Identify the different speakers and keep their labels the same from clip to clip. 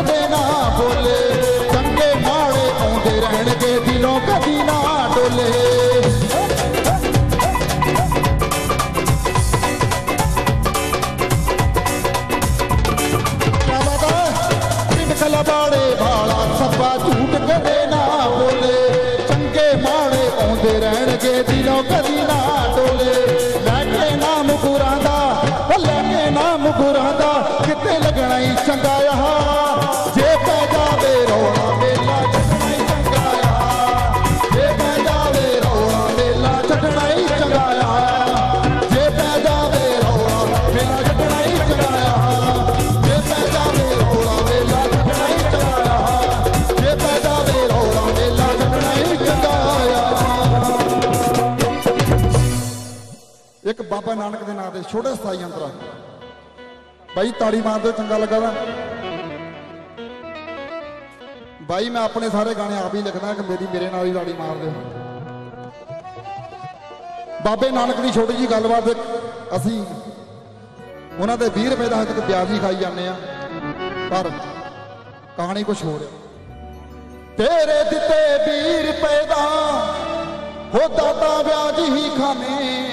Speaker 1: ਕਦੇ ਨਾ ਬੋਲੇ ਚੰਗੇ ਮਾੜੇ ਆਉਂਦੇ ਰਹਿਣਗੇ, ਦਿਲੋਂ ਕਦੀ ਨਾ ਡੋਲੇ। ਕਮਦਾ ਪਿੰਡ ਖਲਬਾੜੇ ਭਾਲਾ ਸੱਪਾ ਝੂਠ ਕਦੇ ਨਾ ਬੋਲੇ ਚੰਗੇ ਮਾੜੇ ਆਉਂਦੇ ਰਹਿਣਗੇ, ਦਿਲੋਂ ਕਦੀ ਨਾ ਡੋਲੇ। ਲੈ ਕੇ ਨਾਮ ਗੁਰਾਂ ਦਾ ਉਹ ਲੈ ਕੇ ਨਾਮ ਗੁਰਾਂ ਦਾ ਕਿਤੇ ਲੱਗਣਾ ਹੀ ਚੰਗਾ ਆ। ਇੱਕ ਬਾਬਾ ਨਾਨਕ ਦੇ ਨਾਂ ਤੇ ਛੋਟੇ ਸਤਾਈ ਅੰਤਰਾ ਬਾਈ ਤਾੜੀ ਮਾਰਦੇ ਚੰਗਾ ਲੱਗਾ ਵਾ। ਬਾਈ, ਮੈਂ ਆਪਣੇ ਸਾਰੇ ਗਾਣੇ ਆਪ ਹੀ ਲਿਖਦਾ ਕਿ ਮੇਰੀ ਮੇਰੇ ਨਾਲ ਹੀ ਤਾੜੀ ਮਾਰ ਦਿਓ ਬਾਬੇ ਨਾਨਕ ਦੀ ਛੋਟੀ ਜੀ ਗੱਲਬਾਤ ਅਸੀਂ ਉਹਨਾਂ ਦੇ 20 ਰੁਪਏ ਦਾ ਇੱਕ ਵਿਆਜ ਹੀ ਖਾਈ ਜਾਂਦੇ ਆ ਪਰ ਕਹਾਣੀ ਕੁਝ ਹੋਰ ਹੈ। ਤੇਰੇ ਦਿੱਤੇ 20 ਰੁਪਏ ਦਾ ਹੋ ਦਾਤਾ ਵਿਆਜ ਹੀ ਖਾਣੇ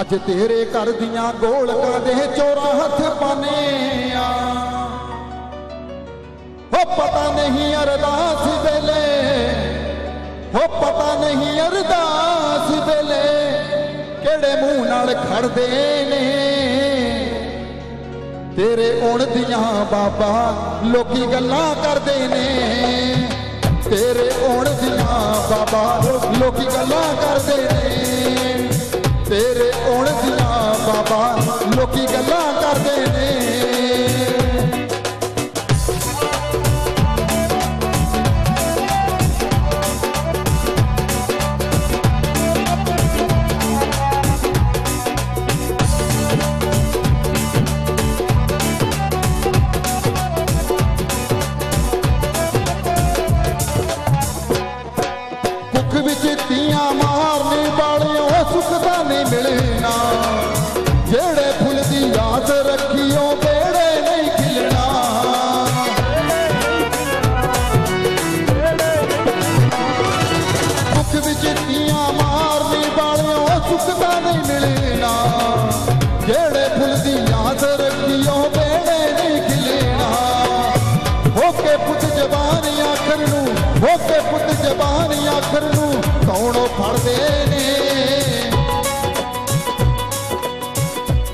Speaker 1: ਅੱਜ ਤੇਰੇ ਘਰ ਦੀਆਂ ਗੋਲਕਾਂ ਦੇ ਚੋਰਾ ਹੱਥ ਪਾਨੇ ਆ। ਹੋ ਪਤਾ ਨਹੀਂ ਅਰਦਾਸ ਵੇਲੇ, ਹੋ ਪਤਾ ਨਹੀਂ ਅਰਦਾਸ ਵੇਲੇ ਕਿਹੜੇ ਮੂੰਹ ਨਾਲ ਖੜਦੇ ਨੇ। ਤੇਰੇ ਆਉਣ ਦੀਆਂ ਬਾਬਾ ਲੋਕੀ ਗੱਲਾਂ ਕਰਦੇ ਨੇ। ਤੇਰੇ ਆਉਣ ਦੀਆਂ ਬਾਬਾ ਲੋਕੀ ਗੱਲਾਂ ਕਰਦੇ ਨੇ। ਤੇਰੇ ਬਾਬਾ ਲੋਕੀ ਗੱਲਾਂ ਕਰਦੇ ਜਿਹੜੇ ਫੁੱਲ ਯਾਦ ਰੱਖਿਓ ਬੇੜੇ ਨਹੀਂ ਹੋ ਕੇ ਪੁੱਤ ਜ਼ਬਾਨ ਆਖਰ ਨੂੰ ਹੋ ਕੇ ਪੁੱਤ ਜ਼ਬਾਨ ਆਖਰ ਨੂੰ ਕੌਣੋ ਫੜਦੇ ਨੇ?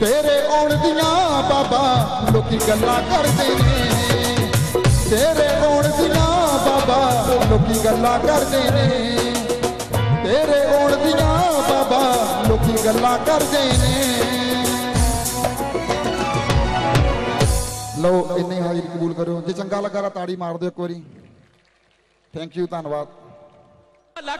Speaker 1: ਤੇਰੇ ਆਉਣ ਦੀਆਂ ਬਾਬਾ ਲੋਕੀ ਗੱਲਾਂ ਕਰਦੇ ਨੇ। ਤੇਰੇ ਆਉਣ ਦੀਆਂ ਬਾਬਾ ਲੋਕੀ ਗੱਲਾਂ ਕਰਦੇ ਨੇ। ਤੇਰੇ ਆਉਣ ਦੀਆਂ ਬਾਬਾ ਲੋਕੀ ਗੱਲਾਂ ਕਰਦੇ ਨੇ। ਲਓ, ਇੰਨੀ ਹਾਜ਼ਰੀ ਕਬੂਲ ਕਰੋ ਜੇ ਚੰਗਾ ਲੱਗਾ ਤਾਂ ਤਾੜੀ ਮਾਰ ਦਿਓ ਇੱਕ ਵਾਰੀ। ਥੈਂਕ ਯੂ ਧੰਨਵਾਦ।